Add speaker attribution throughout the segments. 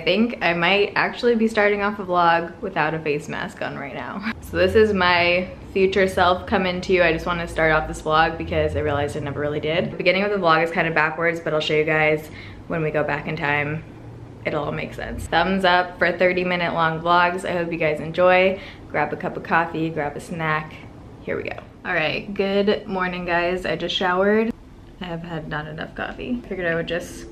Speaker 1: think I might actually be starting off a vlog without a face mask on right now. So this is my future self coming to you. I just want to start off this vlog because I realized I never really did. The beginning of the vlog is kind of backwards, but I'll show you guys when we go back in time it'll all make sense. Thumbs up for 30 minute long vlogs. I hope you guys enjoy. Grab a cup of coffee, grab a snack. Here we go. All right, good morning guys. I just showered. I have had not enough coffee. Figured I would just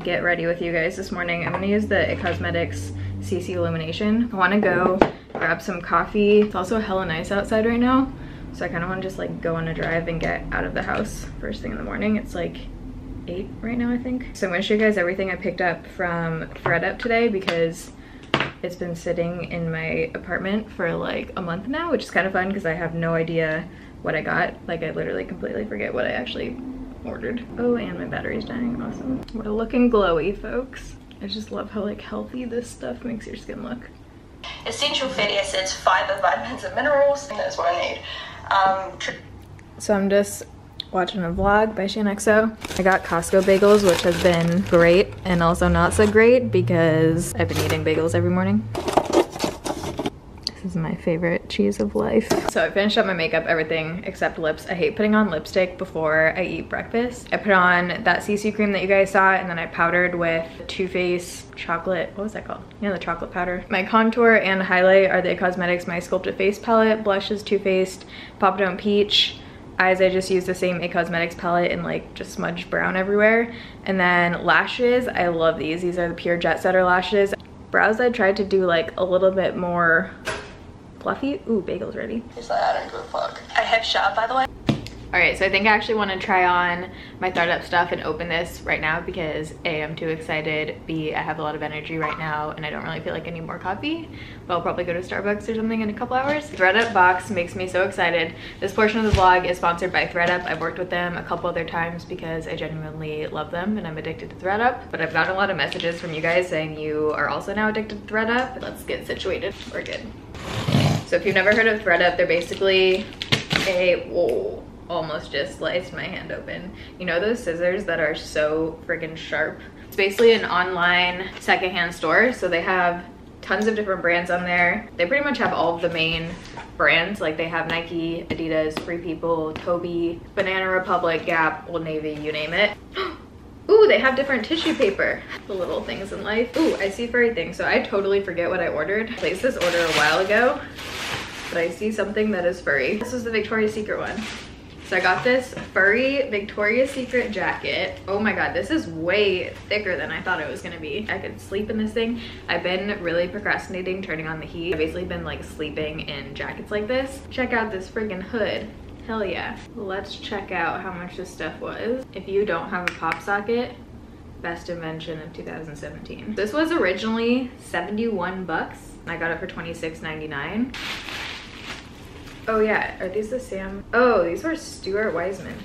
Speaker 1: get ready with you guys this morning. I'm gonna use the It Cosmetics CC Illumination. I wanna go grab some coffee. It's also hella nice outside right now. So I kind of want to just like go on a drive and get out of the house first thing in the morning. It's like eight right now, I think. So I'm gonna show you guys everything I picked up from ThredUp today because it's been sitting in my apartment for like a month now, which is kind of fun because I have no idea what I got. Like I literally completely forget what I actually ordered. Oh, and my battery's dying, awesome. We're looking glowy, folks. I just love how like healthy this stuff makes your skin look.
Speaker 2: Essential fatty acids, fiber, vitamins, and minerals. And that's what I need. Um,
Speaker 1: so I'm just watching a vlog by shaaanxo. I got Costco bagels, which has been great and also not so great because I've been eating bagels every morning. Is my favorite cheese of life. So I finished up my makeup, everything except lips. I hate putting on lipstick before I eat breakfast. I put on that CC cream that you guys saw and then I powdered with Too Faced chocolate, what was that called? Yeah, the chocolate powder. My contour and highlight are the Cosmetics My Sculpted Face palette. Blush is Too Faced Pop Don't Peach. Eyes, I just use the same A Cosmetics palette and like just smudge brown everywhere. And then lashes, I love these. These are the PUR Jet Setter lashes. Brows, I tried to do like a little bit more fluffy. Ooh, bagel's ready.
Speaker 2: He's like, I don't give a fuck. I have shot, by the way.
Speaker 1: All right, so I think I actually want to try on my ThredUp stuff and open this right now because A, I'm too excited, B, I have a lot of energy right now and I don't really feel like I need more coffee, but I'll probably go to Starbucks or something in a couple hours. ThredUp box makes me so excited. This portion of the vlog is sponsored by ThredUp. I've worked with them a couple other times because I genuinely love them and I'm addicted to ThredUp, but I've gotten a lot of messages from you guys saying you are also now addicted to ThredUp. Let's get situated, we're good. So if you've never heard of ThredUp, they're basically a, whoa, almost just sliced my hand open. You know those scissors that are so freaking sharp? It's basically an online secondhand store. So they have tons of different brands on there. They pretty much have all of the main brands. Like they have Nike, Adidas, Free People, Tobi, Banana Republic, Gap, Old Navy, you name it. Ooh, they have different tissue paper. The little things in life. Ooh, I see furry things. So I totally forget what I ordered. Placed this order a while ago, but I see something that is furry. This is the Victoria's Secret one. So I got this furry Victoria's Secret jacket. Oh my God, this is way thicker than I thought it was gonna be. I could sleep in this thing. I've been really procrastinating turning on the heat. I've basically been like sleeping in jackets like this. Check out this friggin' hood. Hell yeah. Let's check out how much this stuff was. If you don't have a pop socket, best invention of 2017. This was originally 71 bucks. I got it for 26.99. Oh yeah, are these the Sam? Oh, these were Stuart Weitzman.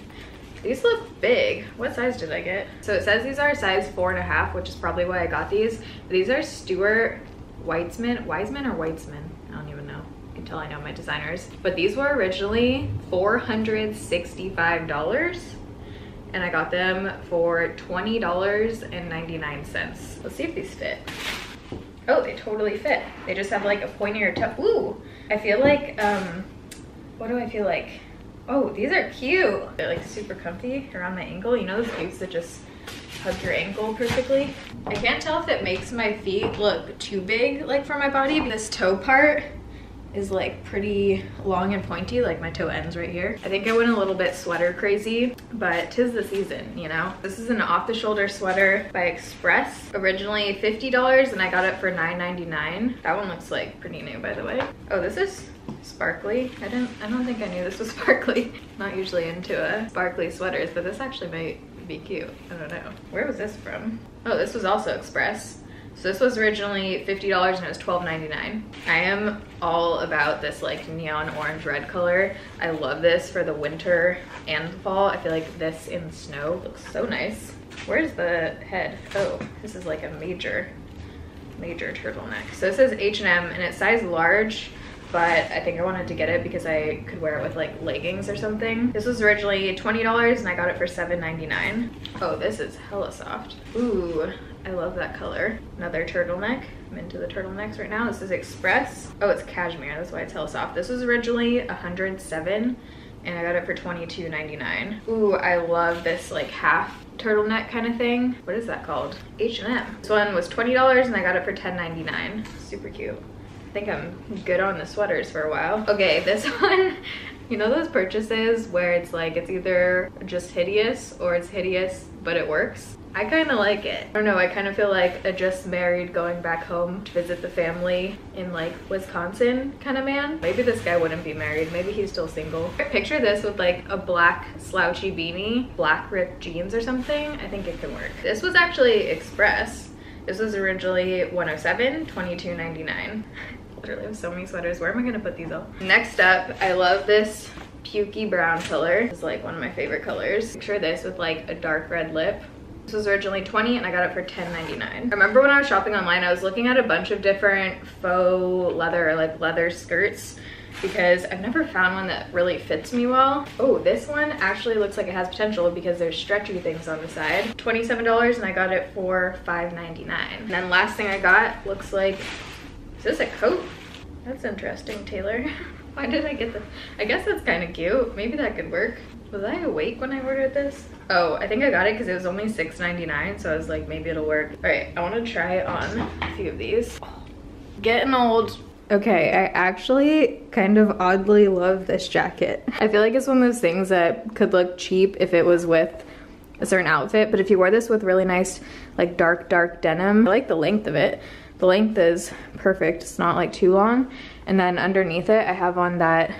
Speaker 1: These look big. What size did I get? So it says these are size four and a half, which is probably why I got these. But These are Stuart Weitzman, Wiseman or Weitzman? I don't even know until I know my designers. But these were originally $465 and I got them for $20.99. Let's see if these fit. Oh, they totally fit. They just have like a pointier toe. Ooh, I feel like um, what do I feel like? Oh, these are cute. They're like super comfy around my ankle. You know those boots that just hug your ankle perfectly? I can't tell if it makes my feet look too big like for my body. This toe part is like pretty long and pointy like my toe ends right here i think i went a little bit sweater crazy but tis the season you know this is an off-the-shoulder sweater by express originally 50 dollars and i got it for 9.99 that one looks like pretty new by the way oh this is sparkly i didn't i don't think i knew this was sparkly not usually into a sparkly sweaters but this actually might be cute i don't know where was this from oh this was also express so this was originally $50 and it was $12.99. I am all about this like neon orange red color. I love this for the winter and the fall. I feel like this in snow looks so nice. Where's the head? Oh, this is like a major, major turtleneck. So this is H&M and it's size large but I think I wanted to get it because I could wear it with like leggings or something. This was originally $20 and I got it for $7.99. Oh, this is hella soft. Ooh, I love that color. Another turtleneck. I'm into the turtlenecks right now. This is Express. Oh, it's cashmere. That's why it's hella soft. This was originally 107 and I got it for $22.99. Ooh, I love this like half turtleneck kind of thing. What is that called? H&M. This one was $20 and I got it for $10.99. Super cute. I think I'm good on the sweaters for a while. Okay, this one, you know those purchases where it's like it's either just hideous or it's hideous but it works? I kind of like it. I don't know, I kind of feel like a just married going back home to visit the family in like Wisconsin kind of man. Maybe this guy wouldn't be married, maybe he's still single. Picture this with like a black slouchy beanie, black ripped jeans or something. I think it can work. This was actually Express. This was originally 107, 22.99. Literally have so many sweaters. Where am I gonna put these all? Next up, I love this pukey brown color. It's like one of my favorite colors. Picture this with like a dark red lip. This was originally 20 and I got it for 10.99. I remember when I was shopping online, I was looking at a bunch of different faux leather, like leather skirts because I've never found one that really fits me well. Oh, this one actually looks like it has potential because there's stretchy things on the side. $27 and I got it for $5.99. And then last thing I got looks like, is this a coat? That's interesting, Taylor. Why did I get this? I guess that's kind of cute. Maybe that could work. Was I awake when I ordered this? Oh, I think I got it because it was only $6.99, so I was like, maybe it'll work. All right, I want to try on a few of these. Getting old. Okay, I actually kind of oddly love this jacket. I feel like it's one of those things that could look cheap if it was with a certain outfit, but if you wore this with really nice, like dark, dark denim, I like the length of it. The length is perfect. It's not like too long. And then underneath it, I have on that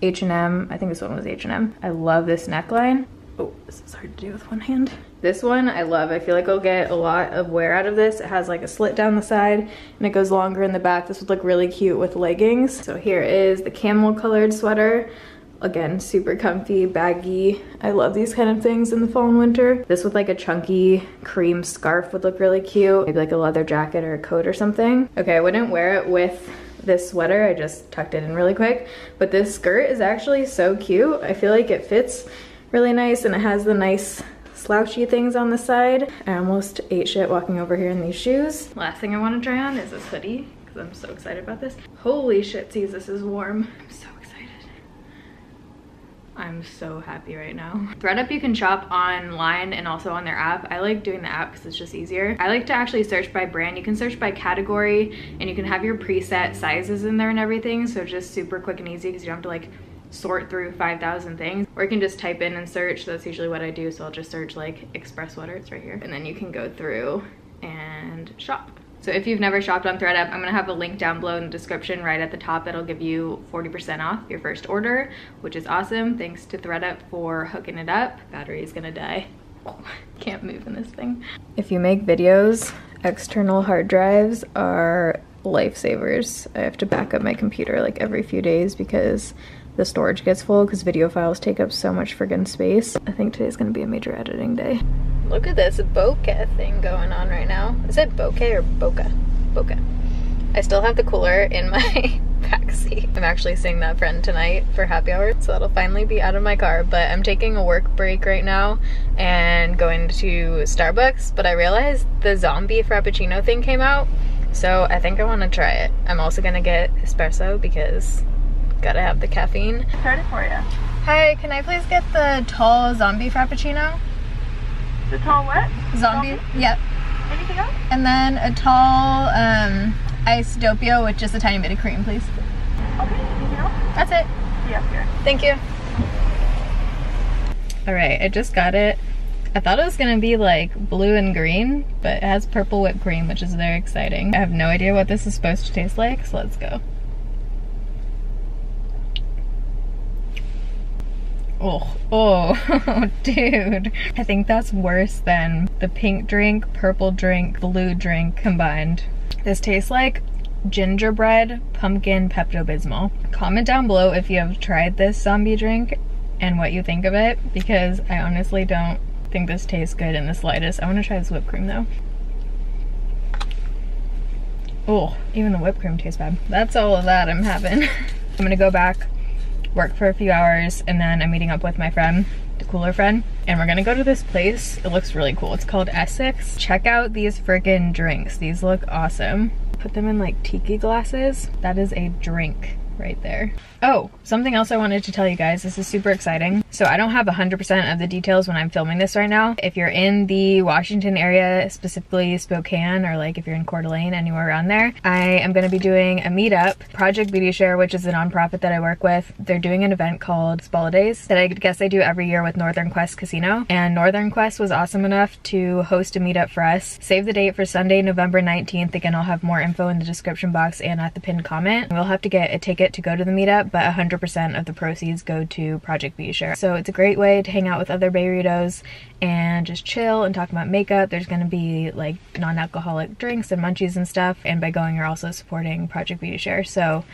Speaker 1: H&M, I think this one was H&M. I love this neckline. Oh, this is hard to do with one hand. This one I love. I feel like I'll get a lot of wear out of this. It has like a slit down the side and it goes longer in the back. This would look really cute with leggings. So here is the camel colored sweater. Again, super comfy, baggy. I love these kind of things in the fall and winter. This with like a chunky cream scarf would look really cute. Maybe like a leather jacket or a coat or something. Okay, I wouldn't wear it with this sweater. I just tucked it in really quick. But this skirt is actually so cute. I feel like it fits really nice and it has the nice slouchy things on the side. I almost ate shit walking over here in these shoes. Last thing I want to try on is this hoodie because I'm so excited about this. Holy shit, sees this is warm. I'm so excited. I'm so happy right now. ThredUp you can shop online and also on their app. I like doing the app because it's just easier. I like to actually search by brand. You can search by category and you can have your preset sizes in there and everything. So just super quick and easy because you don't have to like sort through 5,000 things or you can just type in and search. That's usually what I do. So I'll just search like express sweater, it's right here. And then you can go through and shop. So if you've never shopped on ThredUp, I'm gonna have a link down below in the description right at the top that'll give you 40% off your first order, which is awesome. Thanks to ThredUp for hooking it up. Battery is gonna die. Can't move in this thing. If you make videos, external hard drives are lifesavers. I have to back up my computer like every few days because the storage gets full because video files take up so much friggin' space. I think today's gonna be a major editing day. Look at this bokeh thing going on right now. Is it bokeh or bokeh? Bokeh. I still have the cooler in my backseat. I'm actually seeing that friend tonight for happy hour, so that'll finally be out of my car. But I'm taking a work break right now and going to Starbucks, but I realized the zombie frappuccino thing came out, so I think I want to try it. I'm also gonna get espresso because Gotta have the caffeine.
Speaker 3: Start it for you.
Speaker 1: Hi, can I please get the tall zombie frappuccino?
Speaker 3: The tall what?
Speaker 1: Zombie?
Speaker 3: Zombie?
Speaker 1: Yep.
Speaker 3: Anything else?
Speaker 1: And then a tall um, iced doppio with just a tiny bit of cream, please.
Speaker 3: Okay, anything else?
Speaker 1: That's it.
Speaker 3: Yes, here.
Speaker 1: Thank you. All right, I just got it. I thought it was gonna be like blue and green, but it has purple whipped cream, which is very exciting. I have no idea what this is supposed to taste like, so let's go. Oh, oh, dude. I think that's worse than the pink drink, purple drink, blue drink combined. This tastes like gingerbread pumpkin Pepto-Bismol. Comment down below if you have tried this zombie drink and what you think of it because I honestly don't think this tastes good in the slightest. I want to try this whipped cream though. Oh, even the whipped cream tastes bad. That's all of that I'm having. I'm gonna go back work for a few hours, and then I'm meeting up with my friend, the cooler friend, and we're gonna go to this place. It looks really cool. It's called Essex. Check out these freaking drinks. These look awesome. Put them in like tiki glasses. That is a drink right there. Oh, something else I wanted to tell you guys. This is super exciting. So I don't have 100% of the details when I'm filming this right now. If you're in the Washington area, specifically Spokane, or like if you're in Coeur d'Alene, anywhere around there, I am gonna be doing a meetup. Project Beauty Share, which is a nonprofit that I work with, they're doing an event called Days that I guess they do every year with Northern Quest Casino. And Northern Quest was awesome enough to host a meetup for us. Save the date for Sunday, November 19th. Again, I'll have more info in the description box and at the pinned comment. We'll have to get a ticket to go to the meetup, but 100% of the proceeds go to Project Beauty Share. So it's a great way to hang out with other Baerritos and just chill and talk about makeup. There's gonna be like non-alcoholic drinks and munchies and stuff. And by going, you're also supporting Project Beauty Share. So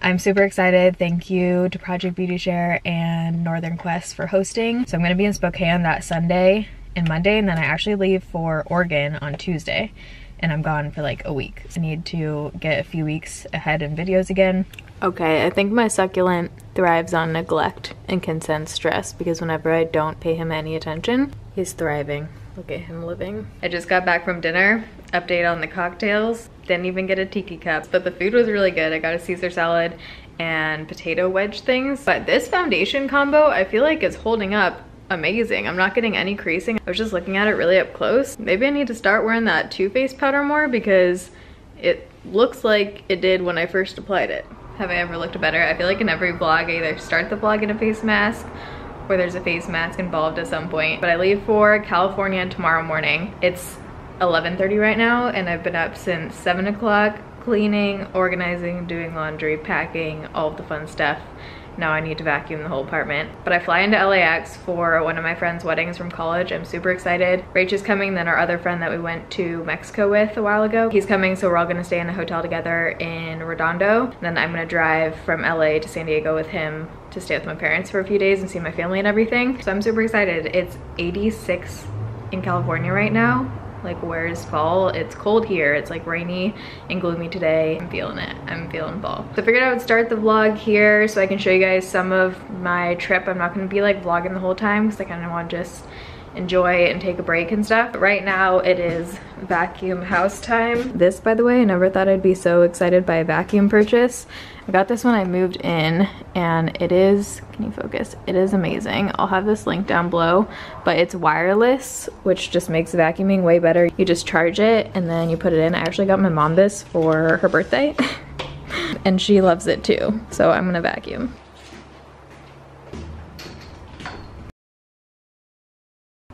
Speaker 1: I'm super excited. Thank you to Project Beauty Share and Northern Quest for hosting. So I'm gonna be in Spokane that Sunday and Monday, and then I actually leave for Oregon on Tuesday and I'm gone for like a week. So I need to get a few weeks ahead in videos again. Okay, I think my succulent thrives on neglect and can sense stress because whenever I don't pay him any attention, he's thriving. Look at him living. I just got back from dinner. Update on the cocktails. Didn't even get a tiki cup, but the food was really good. I got a Caesar salad and potato wedge things. But this foundation combo, I feel like is holding up amazing. I'm not getting any creasing. I was just looking at it really up close. Maybe I need to start wearing that Too Faced powder more because it looks like it did when I first applied it have I ever looked better. I feel like in every vlog I either start the vlog in a face mask or there's a face mask involved at some point. But I leave for California tomorrow morning. It's 11.30 right now and I've been up since 7 o'clock cleaning, organizing, doing laundry, packing, all the fun stuff now I need to vacuum the whole apartment. But I fly into LAX for one of my friend's weddings from college. I'm super excited. Rach is coming, then our other friend that we went to Mexico with a while ago. He's coming, so we're all gonna stay in a hotel together in Redondo. Then I'm gonna drive from LA to San Diego with him to stay with my parents for a few days and see my family and everything. So I'm super excited. It's 86 in California right now like where's fall it's cold here it's like rainy and gloomy today i'm feeling it i'm feeling fall so i figured i would start the vlog here so i can show you guys some of my trip i'm not to be like vlogging the whole time because i kind of want to just enjoy and take a break and stuff. But Right now it is vacuum house time. This, by the way, I never thought I'd be so excited by a vacuum purchase. I got this when I moved in and it is, can you focus? It is amazing. I'll have this link down below, but it's wireless, which just makes vacuuming way better. You just charge it and then you put it in. I actually got my mom this for her birthday and she loves it too. So I'm gonna vacuum.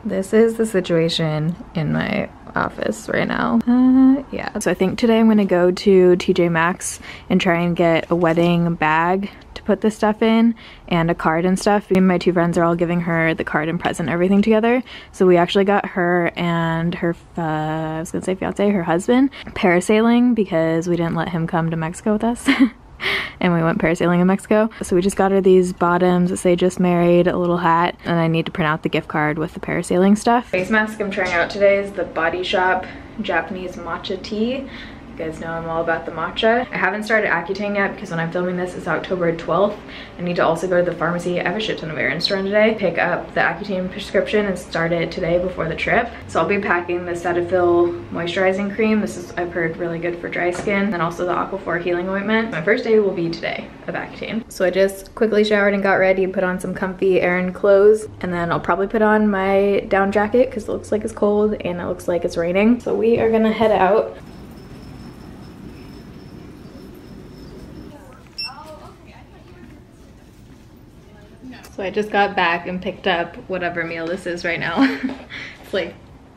Speaker 1: This is the situation in my office right now. Uh, yeah, so I think today I'm gonna go to TJ Maxx and try and get a wedding bag to put this stuff in and a card and stuff. Me and my two friends are all giving her the card and present everything together. So we actually got her and her, uh, I was gonna say fiance, her husband, parasailing because we didn't let him come to Mexico with us. and we went parasailing in Mexico. So we just got her these bottoms that say just married, a little hat, and I need to print out the gift card with the parasailing stuff. Face mask I'm trying out today is the Body Shop Japanese Matcha Tea. You guys know I'm all about the matcha. I haven't started Accutane yet because when I'm filming this, it's October 12th. I need to also go to the pharmacy. I have a shit ton of errands to run today. Pick up the Accutane prescription and start it today before the trip. So I'll be packing the Cetaphil moisturizing cream. This is, I've heard, really good for dry skin. And also the Aquaphor healing ointment. My first day will be today of Accutane. So I just quickly showered and got ready, put on some comfy errand clothes, and then I'll probably put on my down jacket because it looks like it's cold and it looks like it's raining. So we are gonna head out. So I just got back and picked up whatever meal this is right now. it's like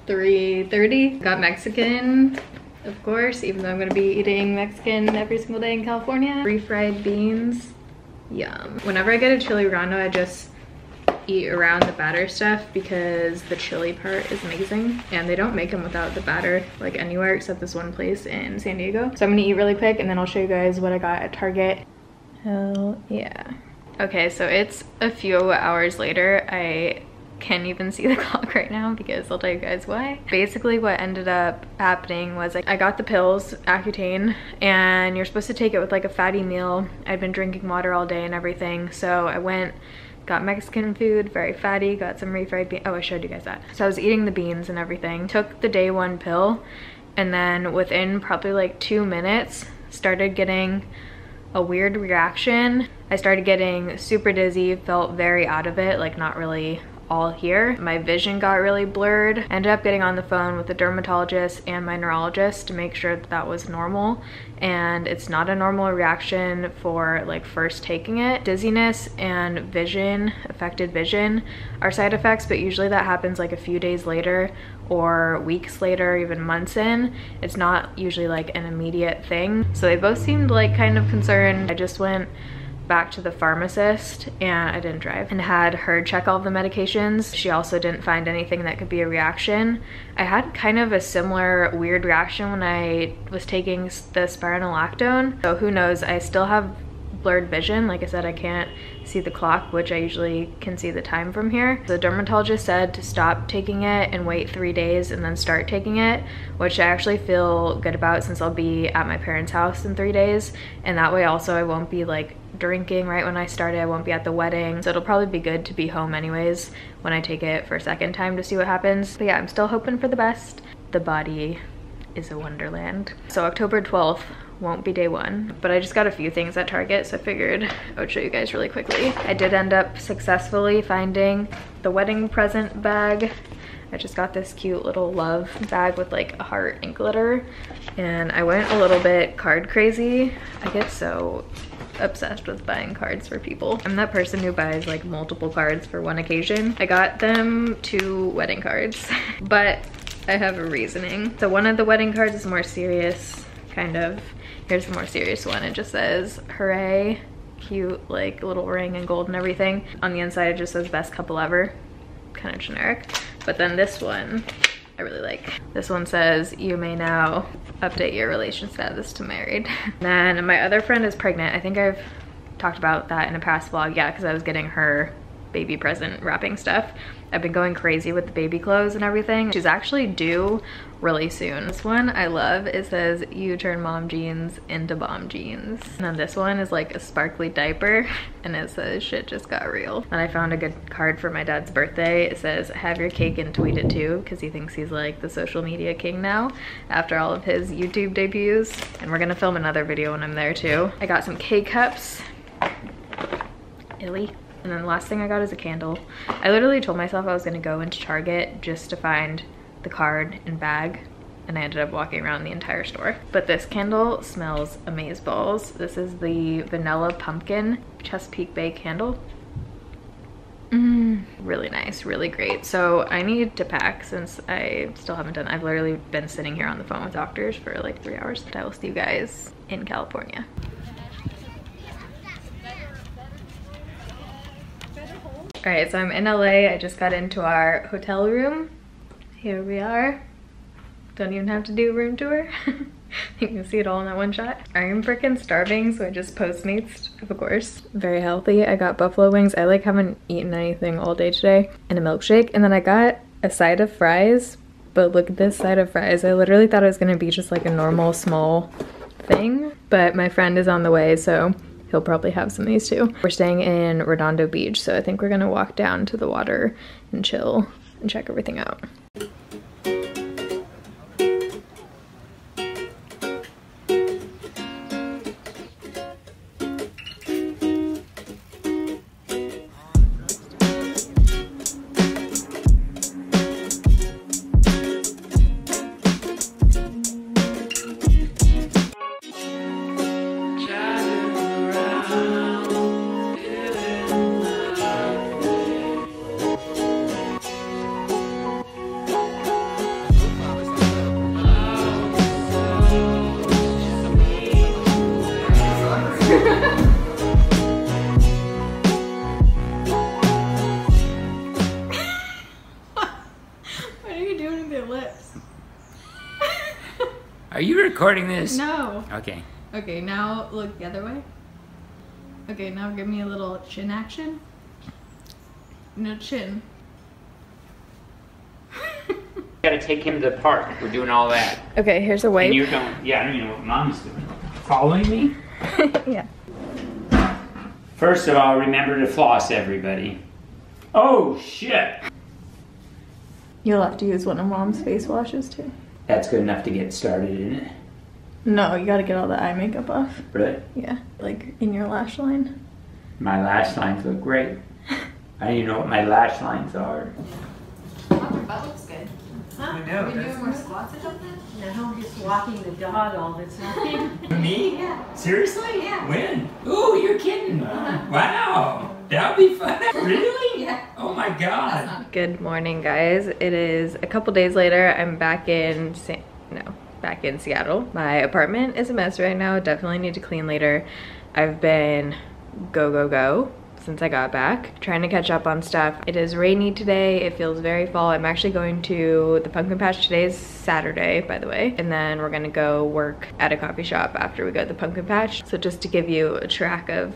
Speaker 1: 3.30. Got Mexican, of course, even though I'm gonna be eating Mexican every single day in California. Refried beans, yum. Whenever I get a chili relleno, I just eat around the batter stuff because the chili part is amazing and they don't make them without the batter like anywhere except this one place in San Diego. So I'm gonna eat really quick and then I'll show you guys what I got at Target. Hell yeah. Okay, so it's a few hours later. I can't even see the clock right now because I'll tell you guys why. Basically what ended up happening was I got the pills, Accutane, and you're supposed to take it with like a fatty meal. I'd been drinking water all day and everything, so I went got Mexican food, very fatty, got some refried beans. Oh, I showed you guys that. So I was eating the beans and everything. Took the day one pill and then within probably like two minutes started getting a weird reaction. I started getting super dizzy, felt very out of it, like not really all here. My vision got really blurred. I ended up getting on the phone with the dermatologist and my neurologist to make sure that that was normal and it's not a normal reaction for like first taking it. Dizziness and vision, affected vision are side effects but usually that happens like a few days later or weeks later, even months in. It's not usually like an immediate thing. So they both seemed like kind of concerned. I just went back to the pharmacist and I didn't drive and had her check all the medications. She also didn't find anything that could be a reaction. I had kind of a similar weird reaction when I was taking the spironolactone. So who knows, I still have blurred vision. Like I said, I can't see the clock, which I usually can see the time from here. The dermatologist said to stop taking it and wait three days and then start taking it, which I actually feel good about since I'll be at my parents' house in three days. And that way also I won't be like drinking right when I started. I won't be at the wedding. So it'll probably be good to be home anyways when I take it for a second time to see what happens. But yeah, I'm still hoping for the best. The body is a wonderland. So October 12th won't be day one, but I just got a few things at Target, so I figured I would show you guys really quickly. I did end up successfully finding the wedding present bag. I just got this cute little love bag with like a heart and glitter, and I went a little bit card crazy. I get so obsessed with buying cards for people. I'm that person who buys like multiple cards for one occasion. I got them two wedding cards, but I have a reasoning. So one of the wedding cards is more serious, kind of. Here's the more serious one. It just says, hooray, cute, like little ring and gold and everything. On the inside, it just says best couple ever, kind of generic. But then this one, I really like. This one says, you may now update your relation status to married. then my other friend is pregnant. I think I've talked about that in a past vlog. Yeah, because I was getting her baby present wrapping stuff. I've been going crazy with the baby clothes and everything. She's actually due really soon. This one I love. It says you turn mom jeans into bomb jeans. And then this one is like a sparkly diaper and it says shit just got real. And I found a good card for my dad's birthday. It says have your cake and tweet it too because he thinks he's like the social media king now after all of his YouTube debuts. And we're gonna film another video when I'm there too. I got some K-cups. Illy. And then the last thing I got is a candle. I literally told myself I was gonna go into Target just to find the card and bag and I ended up walking around the entire store. But this candle smells amaze balls. This is the Vanilla Pumpkin Chesapeake Bay candle. Mm, really nice, really great. So I need to pack since I still haven't done, I've literally been sitting here on the phone with doctors for like three hours. I will see you guys in California. All right, so I'm in LA. I just got into our hotel room. Here we are. Don't even have to do a room tour. you can see it all in that one shot. I am freaking starving, so I just Postmates, of course. Very healthy. I got buffalo wings. I like haven't eaten anything all day today. And a milkshake. And then I got a side of fries. But look at this side of fries. I literally thought it was gonna be just like a normal small thing. But my friend is on the way, so he'll probably have some of these too. We're staying in Redondo Beach, so I think we're gonna walk down to the water and chill and check everything out.
Speaker 4: Recording this?
Speaker 1: No.
Speaker 4: Okay.
Speaker 1: Okay, now look the other way. Okay, now give me a little chin action. No chin.
Speaker 4: Gotta take him to the park. We're doing all that.
Speaker 1: Okay, here's a wipe.
Speaker 4: And you're going, yeah, I don't even know what mom's doing. Following me?
Speaker 1: yeah.
Speaker 4: First of all, remember to floss, everybody. Oh, shit.
Speaker 1: You'll have to use one of mom's face washes too.
Speaker 4: That's good enough to get started, isn't it?
Speaker 1: No, you gotta get all the eye makeup off.
Speaker 4: Really?
Speaker 1: Yeah, like in your lash line.
Speaker 4: My lash lines look great. I don't even know what my lash lines are.
Speaker 1: That looks good.
Speaker 4: I know.
Speaker 1: more squats or something?
Speaker 5: No, just walking the dog all the time.
Speaker 4: Me?
Speaker 5: Yeah.
Speaker 4: Seriously?
Speaker 5: Yeah.
Speaker 4: When? Ooh, you're kidding. Wow. Uh-huh. That'll be fun. Really?
Speaker 5: Yeah.
Speaker 4: Oh my god.
Speaker 1: Good morning, guys. It is a couple days later. I'm back in Sa- no, back in Seattle. My apartment is a mess right now. Definitely need to clean later. I've been go go go since I got back, trying to catch up on stuff. It is rainy today. It feels very fall. I'm actually going to the pumpkin patch. Today is Saturday, by the way. And then we're gonna go work at a coffee shop after we go to the pumpkin patch. So just to give you a track of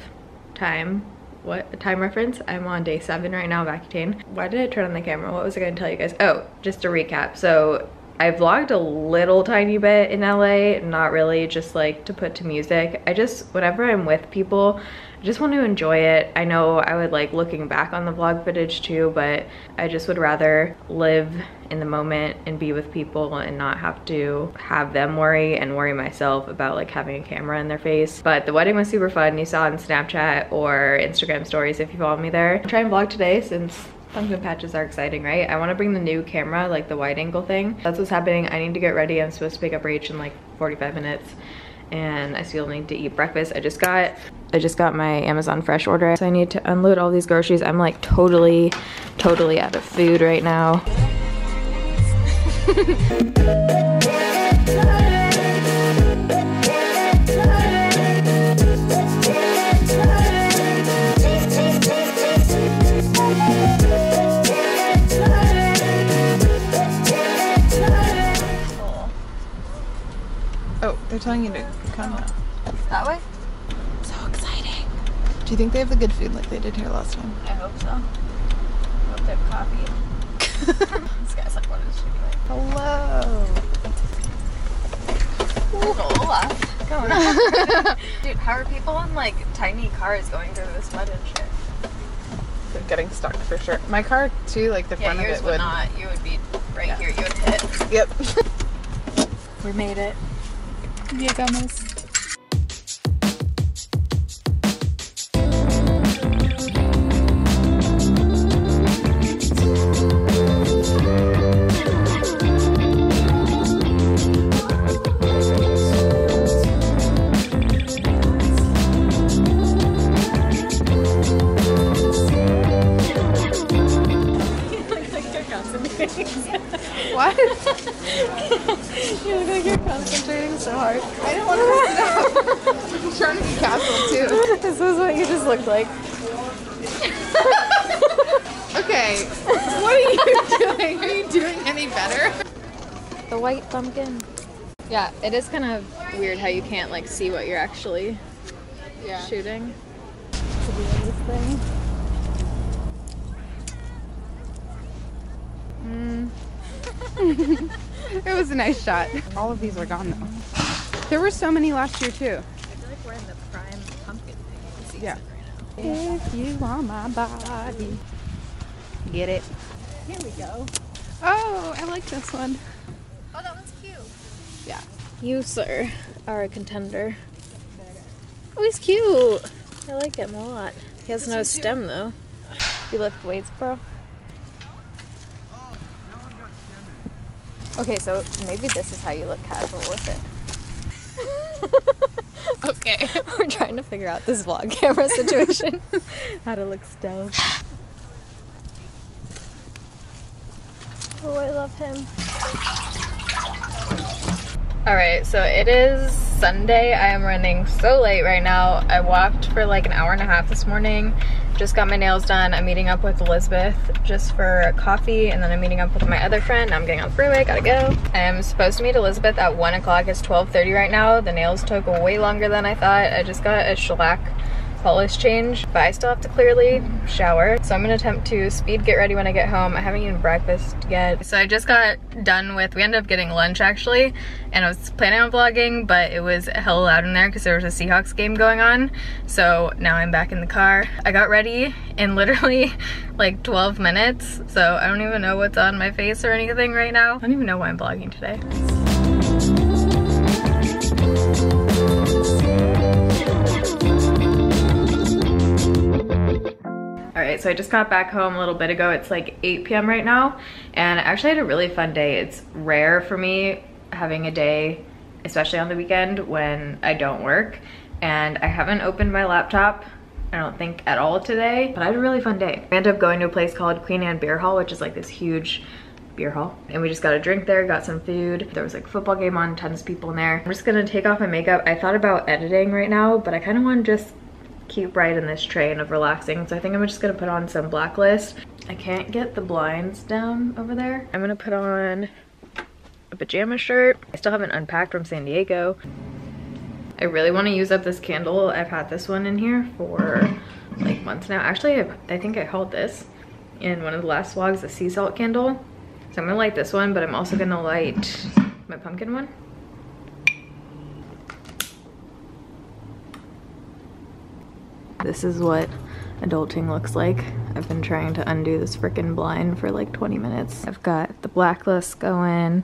Speaker 1: time what time reference i'm on day seven right now of accutane why did i turn on the camera what was i to tell you guys oh just a recap so I vlogged a little tiny bit in LA, not really just like to put to music. I just, whenever I'm with people, I just want to enjoy it. I know I would like looking back on the vlog footage too, but I just would rather live in the moment and be with people and not have to have them worry and worry myself about like having a camera in their face. But the wedding was super fun. You saw on Snapchat or Instagram stories if you follow me there. I'll try and vlog today since Pumpkin patches are exciting, right? I want to bring the new camera, like the wide angle thing. That's what's happening. I need to get ready. I'm supposed to pick up Rach in like 45 minutes and I still need to eat breakfast. I just got I just got my Amazon Fresh order. So I need to unload all these groceries. I'm like totally, totally out of food right now.
Speaker 6: telling you to come now.
Speaker 1: That way?
Speaker 6: So exciting. Do you think they have the good food like they did here last time?
Speaker 1: I hope so. I hope they have coffee. this guy's like, what is she doing?
Speaker 6: Hello.
Speaker 1: Hola. Dude, how are people in like tiny cars going through this mud and shit?
Speaker 6: They're getting stuck for sure. My car too, like the
Speaker 1: Yeah,
Speaker 6: front of it
Speaker 1: would
Speaker 6: would.
Speaker 1: not. You would be right
Speaker 6: Yeah.
Speaker 1: here. You would hit.
Speaker 6: Yep.
Speaker 1: We made it.
Speaker 6: Llegamos.
Speaker 1: Looked like.
Speaker 6: Okay. What are you doing? Are you doing any better?
Speaker 1: The white pumpkin. Yeah, it is kind of weird how you can't like see what you're actually
Speaker 6: Yeah.
Speaker 1: shooting. To this thing.
Speaker 6: It was a nice shot. All of these are gone though. There were so many last year too.
Speaker 1: I feel like we're in the prime pumpkin thing.
Speaker 6: Yeah. If you want my body. Get it?
Speaker 1: Here we go.
Speaker 6: Oh, I like this one.
Speaker 1: Oh, that one's cute.
Speaker 6: Yeah.
Speaker 1: You, sir, are a contender. Oh, he's cute. I like him a lot. He has no stem though. You lift weights, bro? Okay, so maybe this is how you look casual with it.
Speaker 6: Okay.
Speaker 1: We're trying to figure out this vlog camera situation. how to look stealth. Oh, I love him. All right, so it is Sunday. I am running so late right now. I walked for like an hour and a half this morning. Just got my nails done. I'm meeting up with Elizabeth just for coffee, and then I'm meeting up with my other friend. I'm getting on the freeway, gotta go. I'm supposed to meet Elizabeth at 1 o'clock. It's 12.30 right now. The nails took way longer than I thought. I just got a shellac polish change, but I still have to clearly shower. So I'm gonna attempt to speed get ready when I get home. I haven't eaten breakfast yet. So I just got done with, we ended up getting lunch actually, and I was planning on vlogging, but it was hella loud in there because there was a Seahawks game going on. So now I'm back in the car. I got ready in literally like 12 minutes, so I don't even know what's on my face or anything right now. I don't even know why I'm vlogging today. Alright, so I just got back home a little bit ago. It's like 8 p.m. right now, and I actually had a really fun day. It's rare for me having a day, especially on the weekend, when I don't work, and I haven't opened my laptop I don't think at all today, but I had a really fun day. I ended up going to a place called Queen Anne Beer Hall, which is like this huge beer hall. And we just got a drink there, got some food. There was like a football game on, tons of people in there. I'm just gonna take off my makeup. I thought about editing right now, but I kind of want to just keep in this train of relaxing. So I think I'm just gonna put on some blacklist. I can't get the blinds down over there. I'm gonna put on a pajama shirt. I still haven't unpacked from San Diego. I really want to use up this candle. I've had this one in here for like months now. Actually, I, I think I hauled this in one of the last vlogs, the sea salt candle. So I'm gonna light this one, but I'm also gonna light my pumpkin one. This is what adulting looks like. I've been trying to undo this freaking blind for like 20 minutes. I've got the blacklist going,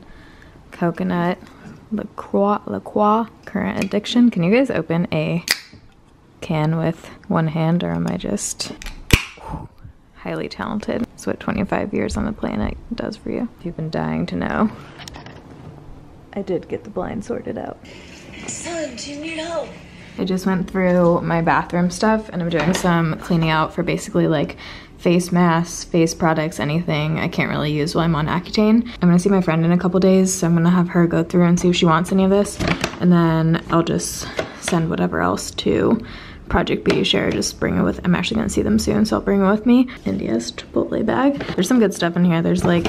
Speaker 1: coconut, La Croix, La Croix, current addiction. Can you guys open a can with one hand or am I just highly talented? That's what 25 years on the planet does for you. If you've been dying to know. I did get the blind sorted out.
Speaker 2: Son, do you need help?
Speaker 1: I just went through my bathroom stuff and I'm doing some cleaning out for basically like face masks, face products, anything I can't really use while I'm on Accutane. I'm gonna see my friend in a couple days, so I'm gonna have her go through and see if she wants any of this. And then I'll just send whatever else to Project Beauty Share, just bring it with, I'm actually gonna see them soon, so I'll bring it with me. India's Chipotle bag. There's some good stuff in here. There's like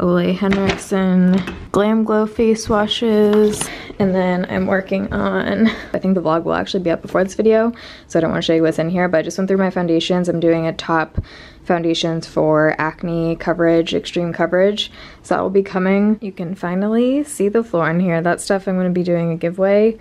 Speaker 1: Ole Henriksen Glam Glow face washes. And then I'm working on, I think the vlog will actually be up before this video, so I don't want to show you what's in here, but I just went through my foundations. I'm doing a top foundations for acne coverage, extreme coverage. So that will be coming. You can finally see the floor in here. That stuff I'm going to be doing a giveaway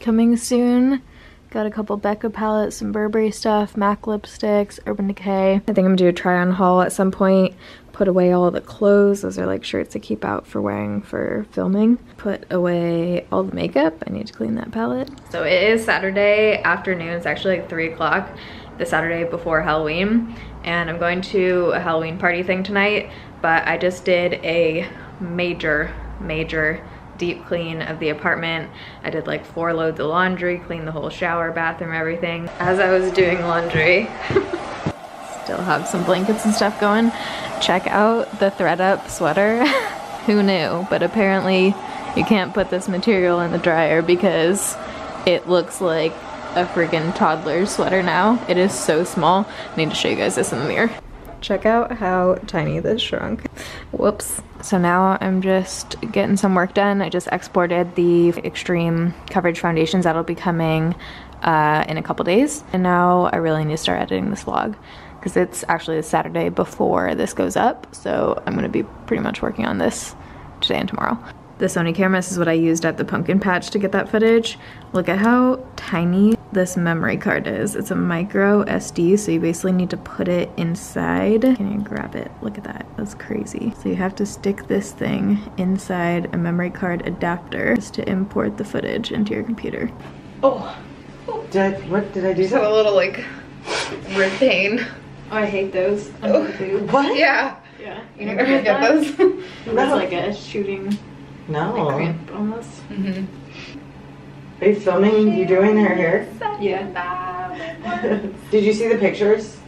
Speaker 1: coming soon. Got a couple Becca palettes, some Burberry stuff, MAC lipsticks, Urban Decay. I think I'm gonna do a try on haul at some point. Put away all the clothes. Those are like shirts I keep out for wearing for filming. Put away all the makeup. I need to clean that palette. So it is Saturday afternoon. It's actually like three o'clock the Saturday before Halloween. And I'm going to a Halloween party thing tonight. But I just did a major, major deep clean of the apartment. I did like four loads of laundry, cleaned the whole shower, bathroom, everything. As I was doing laundry, still have some blankets and stuff going. Check out the ThredUp sweater. Who knew? But apparently you can't put this material in the dryer because it looks like a friggin' toddler sweater now. It is so small. I need to show you guys this in the mirror. Check out how tiny this shrunk. Whoops. So now I'm just getting some work done. I just exported the extreme coverage foundations that'll be coming uh, in a couple days. And now I really need to start editing this vlog because it's actually the Saturday before this goes up. So I'm gonna be pretty much working on this today and tomorrow. The Sony camera, this is what I used at the pumpkin patch to get that footage. Look at how tiny this memory card is. It's a micro SD, so you basically need to put it inside. Can you grab it? Look at that, that's crazy. So you have to stick this thing inside a memory card adapter just to import the footage into your computer.
Speaker 7: Oh, did I, what did I do?
Speaker 1: Just have a little like rib pain.
Speaker 5: Oh, I hate those.
Speaker 7: What?
Speaker 1: Yeah.
Speaker 5: Yeah.
Speaker 1: You're not gonna get those.
Speaker 5: It's like a shooting
Speaker 7: No.
Speaker 5: cramp almost.
Speaker 1: mm-hmm.
Speaker 7: Are you filming you doing her hair?
Speaker 5: Yeah.
Speaker 7: Did you see the pictures?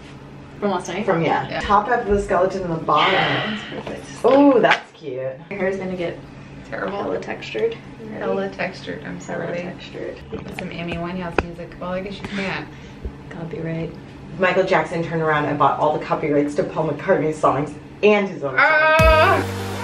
Speaker 5: From last night.
Speaker 7: From yeah.
Speaker 1: Yeah.
Speaker 7: Top half of the skeleton and the bottom.
Speaker 5: That's perfect.
Speaker 7: Oh, that's cute.
Speaker 5: Your hair's gonna get
Speaker 1: Terrible.
Speaker 5: hella textured.
Speaker 8: Hella textured, I'm
Speaker 5: Hella
Speaker 8: sorry.
Speaker 5: textured.
Speaker 8: With some Amy Winehouse music. Well, I guess you can't.
Speaker 5: Copyright.
Speaker 7: Michael Jackson turned around and bought all the copyrights to Paul McCartney's songs and his own songs.
Speaker 8: Ah!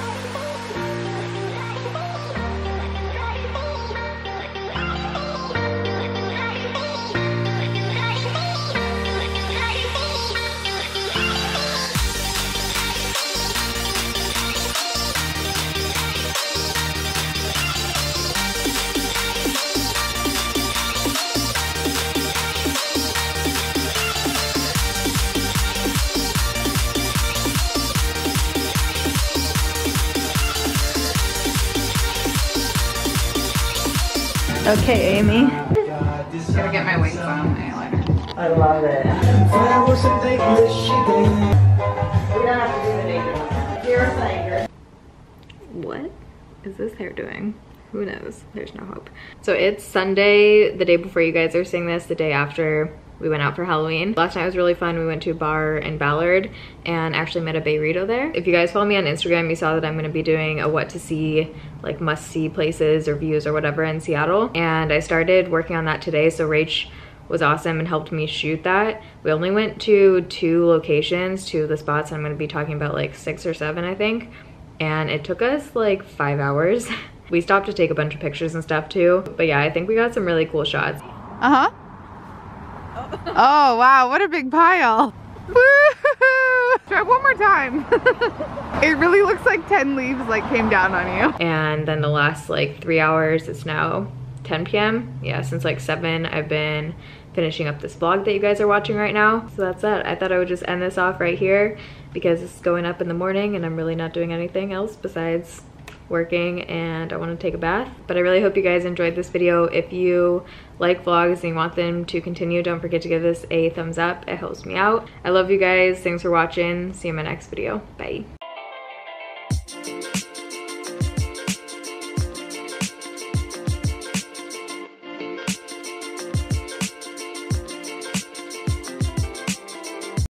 Speaker 1: Okay, Amy.
Speaker 8: Gotta get my wings on my eyeliner.
Speaker 7: I love it. We don't have to do the naked. Here's the anchor.
Speaker 1: What is this hair doing? Who knows? There's no hope. So it's Sunday, the day before you guys are seeing this, the day after we went out for Halloween. Last night was really fun. We went to a bar in Ballard and actually met a Baerrito there. If you guys follow me on Instagram, you saw that I'm gonna be doing a what to see, like must see places or views or whatever in Seattle. And I started working on that today. So Rach was awesome and helped me shoot that. We only went to two locations, two of the spots. I'm gonna be talking about like six or seven, I think. And it took us like five hours. we stopped to take a bunch of pictures and stuff too. But yeah, I think we got some really cool shots.
Speaker 6: Uh-huh. Oh, wow, what a big pile. Try one more time. it really looks like 10 leaves like came down on you.
Speaker 1: and then the last like three hours it's now 10 p.m yeah since like 7 i've been finishing up this vlog that you guys are watching right now so that's it i thought i would just end this off right here because it's going up in the morning and i'm really not doing anything else besides working and I want to take a bath. But I really hope you guys enjoyed this video. If you like vlogs and you want them to continue, don't forget to give this a thumbs up. It helps me out. I love you guys. Thanks for watching. See you in my next video. Bye.